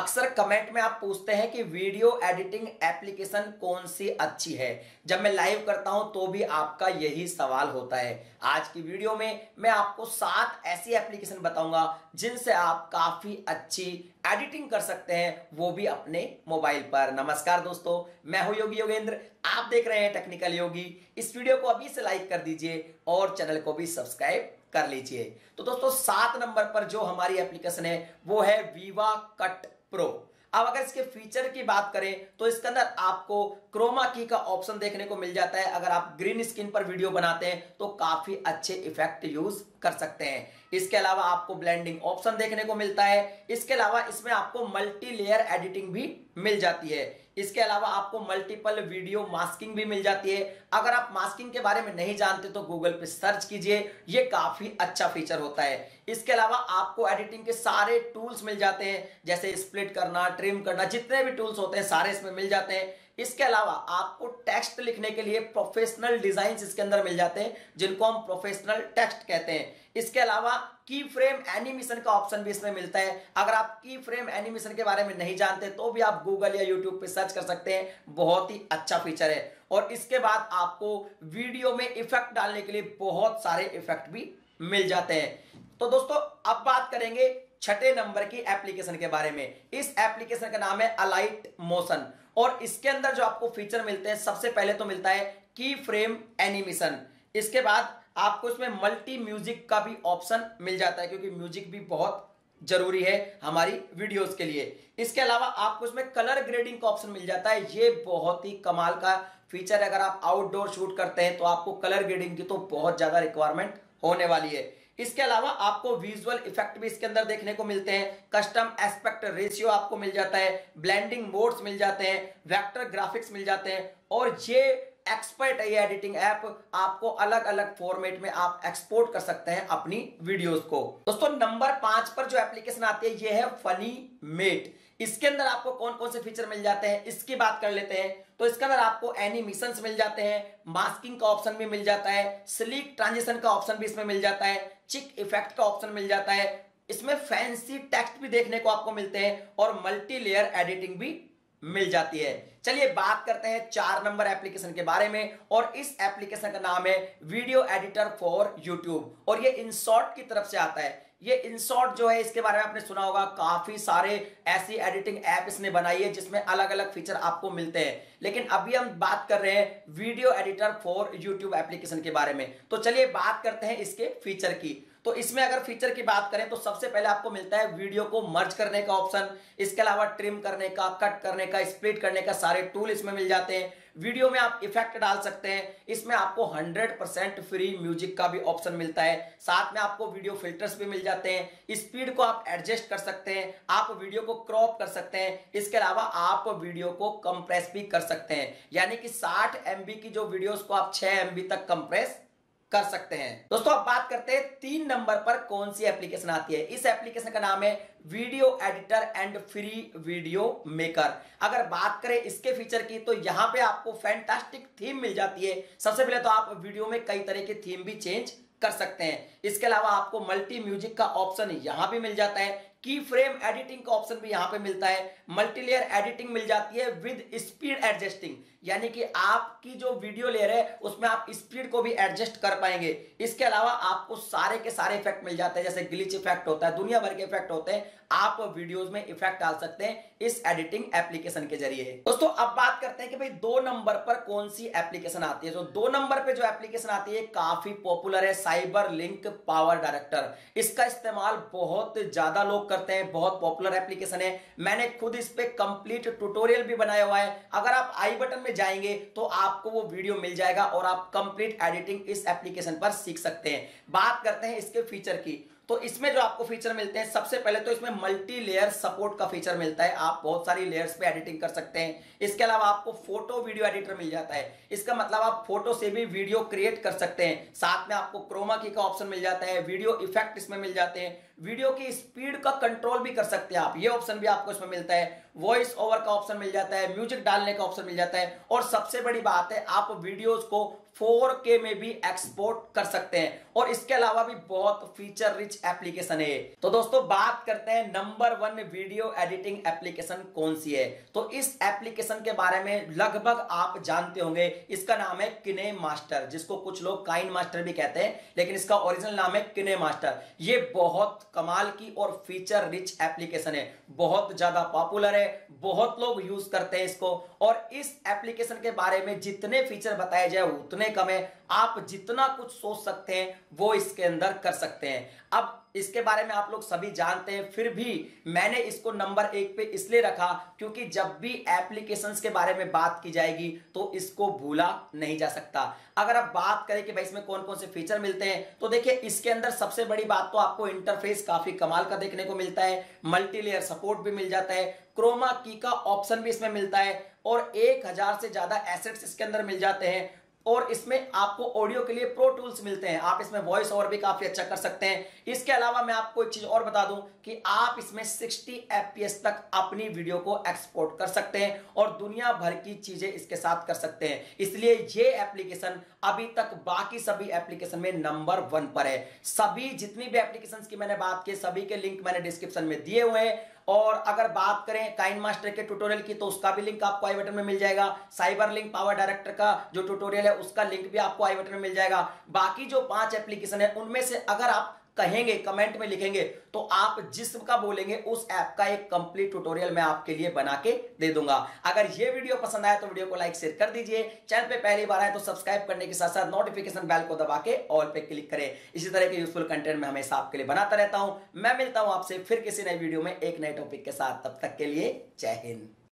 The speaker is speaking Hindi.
अक्सर कमेंट में आप पूछते हैं कि वीडियो एडिटिंग एप्लीकेशन कौन सी अच्छी है। जब मैं लाइव करता हूँ तो भी आपका यही सवाल होता है। आज की वीडियो में मैं आपको सात ऐसी एप्लीकेशन बताऊँगा, जिनसे आप काफ़ी अच्छी एडिटिंग कर सकते हैं, वो भी अपने मोबाइल पर। नमस्कार दोस्तों, मैं हूँ योगी योगेंद्र। आप देख रहे हैं टेक्निकल योगी इस वीडियो को अभी से लाइक कर दीजिए और चैनल को भी सब्सक्राइब कर लीजिए। तो दोस्तों, सात नंबर पर जो हमारी एप्लीकेशन है, वो है वीवा कट प्रो अब अगर इसके फीचर की बात करें तो इसके अंदर आपको क्रोमा की का ऑप्शन देखने को मिल जाता है। अगर आप ग्रीन स्क्रीन पर वीडियो बनाते हैं तो काफ़ी अच्छे इफ़ेक्ट यूज़ कर सकते हैं। इसके अलावा आपको ब्लेंडिंग ऑप्शन देखने को मिलता है। इसके अलावा इसमें आपको मल्टी लेयर एडिटिंग भी मिल जाती है। इसके अलावा आपको मल्टीपल वीडियो मास्किंग भी मिल जाती है। अगर आप मास्किंग के बारे में नहीं जानते तो गूगल पे सर्च कीजिए। ये काफ़ी अच्छा फीचर होता है। इसके अलावा आपको एडिटिंग के सारे टूल्स मिल जाते हैं, जैसे स्प्लिट करना ट्रिम करना, जितने भी टूल्स होते हैं, सारे इसमें मिल जाते हैं। इसके अलावा आपको टेक्स्ट लिखने के लिए प्रोफेशनल डिज़ाइन इसके अंदर मिल जाते हैं, जिनको हम प्रोफेशनल टेक्स्ट कहते हैं। इसके अलावा की फ्रेम एनिमेशन का ऑप्शन भी इसमें मिलता है। अगर आप की फ्रेम एनिमेशन के बारे में नहीं जानते तो भी आप गूगल या यूट्यूब पे सर्च कर सकते हैं। बहुत ही अच्छा फीचर है। और इसके बाद आपको वीडियो में इफ़ेक्ट डालने के लिए बहुत सारे इफ़ेक्ट भी मिल जाते हैं। तो दोस्तों, अब बात करेंगे छठे नंबर की एप्लीकेशन के बारे में। इस एप्लीकेशन का नाम है अलाइट मोशन और इसके अंदर जो आपको फीचर मिलते हैं, सबसे पहले तो मिलता है की फ्रेम एनिमेशन इसके बाद आपको इसमें मल्टी म्यूज़िक का भी ऑप्शन मिल जाता है, क्योंकि म्यूज़िक भी बहुत ज़रूरी है हमारी वीडियोस के लिए। इसके अलावा आपको इसमें कलर ग्रेडिंग का ऑप्शन मिल जाता है। ये बहुत ही कमाल का फीचर है। अगर आप आउटडोर शूट करते हैं तो आपको कलर ग्रेडिंग की तो बहुत ज़्यादा रिक्वायरमेंट होने वाली है। इसके अलावा आपको विजुअल इफ़ेक्ट भी इसके अंदर देखने को मिलते हैं। कस्टम एस्पेक्ट रेशियो आपको मिल जाता है। ब्लेंडिंग मोड्स मिल जाते हैं। वेक्टर ग्राफिक्स मिल जाते हैं। और ये एक्सपर्ट ये एडिटिंग ऐप आपको अलग अलग फॉर्मेट में आप एक्सपोर्ट कर सकते हैं अपनी वीडियोस को। दोस्तों नंबर पाँच पर जो एप्लीकेशन आती है, ये है फनी मेट इसके अंदर आपको कौन कौन से फीचर मिल जाते हैं, इसकी बात कर लेते हैं। तो इसके अंदर आपको एनिमेशन मिल जाते हैं। मास्किंग का ऑप्शन भी मिल जाता है। स्लीक ट्रांजिशन का ऑप्शन भी इसमें मिल जाता है। चिक इफ़ेक्ट का ऑप्शन मिल जाता है। इसमें फैंसी टेक्स्ट भी देखने को आपको मिलते हैं और मल्टी लेयर एडिटिंग भी मिल जाती है। चलिए बात करते हैं चार नंबर एप्लीकेशन के बारे में और इस एप्लीकेशन का नाम है वीडियो एडिटर फॉर यूट्यूब और ये इनशॉर्ट की तरफ़ से आता है। ये इनशॉर्ट जो है, इसके बारे में आपने सुना होगा, काफ़ी सारे ऐसी एडिटिंग ऐप इसने बनाई है, जिसमें अलग अलग फीचर आपको मिलते हैं। लेकिन अभी हम बात कर रहे हैं video editor for YouTube application के बारे में। तो चलिए बात करते हैं इसके फीचर की। तो इसमें अगर फीचर की बात करें तो सबसे पहले आपको मिलता है वीडियो को मर्ज करने का ऑप्शन इसके अलावा ट्रिम करने का कट करने का स्प्लिट करने का सारे टूल इसमें मिल जाते हैं। वीडियो में आप इफ़ेक्ट डाल सकते हैं। इसमें आपको 100% फ्री म्यूज़िक का भी ऑप्शन मिलता है। साथ में आपको वीडियो फिल्टर्स भी मिल जाते हैं। स्पीड को आप एडजस्ट कर सकते हैं। आप वीडियो को क्रॉप कर सकते हैं। इसके अलावा आप वीडियो को कंप्रेस भी कर सकते हैं। यानी कि साठ एम की जो वीडियोज़ को आप छह एम तक कंप्रेस कर सकते हैं। दोस्तों, अब बात करते हैं तीन नंबर पर कौन सी एप्लीकेशन आती है। इस एप्लीकेशन का नाम है video editor and free video maker अगर बात करें इसके फीचर की तो यहाँ पे आपको फैंटास्टिक थीम मिल जाती है। सबसे पहले तो आप वीडियो में कई तरह की थीम भी चेंज कर सकते हैं। इसके अलावा आपको मल्टी म्यूज़िक का ऑप्शन यहाँ भी मिल जाता है। की फ्रेम एडिटिंग का ऑप्शन भी यहाँ पे मिलता है। मल्टीलेयर एडिटिंग मिल जाती है विद स्पीड एडजस्टिंग। यानी कि आपकी जो वीडियो ले रहे हैं, उसमें आप स्पीड को भी एडजस्ट कर पाएँगे। इसके अलावा आपको सारे के सारे इफ़ेक्ट मिल जाते हैं। जैसे ग्लिच इफ़ेक्ट होता है, दुनिया भर के इफ़ेक्ट होते हैं। आप वीडियोस में इफ़ेक्ट डाल सकते हैं इस एडिटिंग एप्लीकेशन के ज़रिए। दोस्तों, अब बात करते हैं कि भाई, दो नंबर पर कौन सी एप्लीकेशन आती है? जो दो नंबर पे जो एप्लीकेशन आती है, काफ़ी पॉपुलर है साइबर लिंक पावर डायरेक्टर इसका इस्तेमाल बहुत ज़्यादा लोग करते हैं, बहुत पॉपुलर एप्लीकेशन है। मैंने खुद इस पर कंप्लीट ट्यूटोरियल भी बनाया हुआ है। अगर आप आई बटन में जाएँगे तो आपको वो वीडियो मिल जाएगा और आप कंप्लीट एडिटिंग इस एप्लीकेशन पर सीख सकते हैं। बात करते हैं इसके फीचर की। तो इसमें जो आपको फीचर मिलते हैं, सबसे पहले तो इसमें मल्टी लेयर सपोर्ट का फीचर मिलता है। आप बहुत सारी लेयर्स पे एडिटिंग कर सकते हैं। इसके अलावा आपको फ़ोटो वीडियो एडिटर मिल जाता है। इसका मतलब आप फ़ोटो से भी वीडियो क्रिएट कर सकते हैं। साथ में आपको क्रोमा की का ऑप्शन मिल जाता है। वीडियो इफ़ेक्ट इसमें मिल जाते हैं। वीडियो की स्पीड का कंट्रोल भी कर सकते हैं आप। ये ऑप्शन भी आपको इसमें मिलता है। वॉइस ओवर का ऑप्शन मिल जाता है, म्यूज़िक डालने का ऑप्शन मिल जाता है और सबसे बड़ी बात है, आप वीडियोस को 4K में भी एक्सपोर्ट कर सकते हैं। और इसके अलावा भी बहुत फीचर रिच एप्लीकेशन है तो दोस्तों, बात करते हैं number one video editing application कौन सी है? तो इस एप्लीकेशन के बारे में लगभग आप जानते होंगे। इसका नाम है किने मास्टर जिसको कुछ लोग काइन मास्टर भी कहते हैं, लेकिन इसका ओरिजिनल नाम है किने मास्टर ये बहुत कमाल की और फीचर रिच एप्लीकेशन है। बहुत ज़्यादा पॉपुलर है। बहुत लोग यूज़ करते हैं इसको। और इस एप्लीकेशन के बारे में जितने फीचर बताए जाए, उतने कम है। आप जितना कुछ सोच सकते हैं, वो इसके अंदर कर सकते हैं। अब इसके बारे में आप लोग सभी जानते हैं। फिर भी मैंने इसको नंबर एक पे इसलिए रखा क्योंकि जब भी एप्लीकेशंस के बारे में बात की जाएगी तो इसको भूला नहीं जा सकता। अगर आप बात करें कि भाई इसमें कौन कौन से फीचर मिलते हैं तो देखिए इसके अंदर सबसे बड़ी बात तो आपको इंटरफेस काफ़ी कमाल का देखने को मिलता है मल्टीलेयर सपोर्ट भी मिल जाता है क्रोमा की का ऑप्शन भी इसमें मिलता है और एक हज़ार से ज़्यादा एसेट्स इसके अंदर मिल जाते हैं। और इसमें आपको ऑडियो के लिए प्रो टूल्स मिलते हैं। आप इसमें वॉइस ओवर भी काफ़ी अच्छा कर सकते हैं। इसके अलावा मैं आपको एक चीज़ और बता दूँ कि आप इसमें 60 एफपीएस तक अपनी वीडियो को एक्सपोर्ट कर सकते हैं और दुनिया भर की चीज़ें इसके साथ कर सकते हैं। इसलिए ये एप्लीकेशन अभी तक बाकी सभी एप्लीकेशन में नंबर वन पर है। सभी जितनी भी एप्लीकेशन की मैंने बात की, सभी के लिंक मैंने डिस्क्रिप्शन में दिए हुए हैं। और अगर बात करें काइन मास्टर के ट्यूटोरियल की तो उसका भी लिंक आपको आई बटन में मिल जाएगा। साइबर लिंक पावर डायरेक्टर का जो ट्यूटोरियल है, उसका लिंक भी आपको आई बटन में मिल जाएगा। बाकी जो पाँच एप्लीकेशन है, उनमें से अगर आप कहेंगे कमेंट में लिखेंगे तो आप जिसका बोलेंगे, उस ऐप का एक कंप्लीट ट्यूटोरियल मैं आपके लिए बना के दे दूँगा। अगर ये वीडियो पसंद आया तो वीडियो को लाइक शेयर कर दीजिए। चैनल पे पहली बार आए तो सब्सक्राइब करने के साथ साथ नोटिफिकेशन बेल को दबा के ऑल पे क्लिक करें। इसी तरह के यूजफुल कंटेंट में हमेशा आपके लिए बनाता रहता हूँ। मैं मिलता हूँ आपसे फिर किसी नई वीडियो में एक नए टॉपिक के साथ। तब तक के लिए जय हिंद।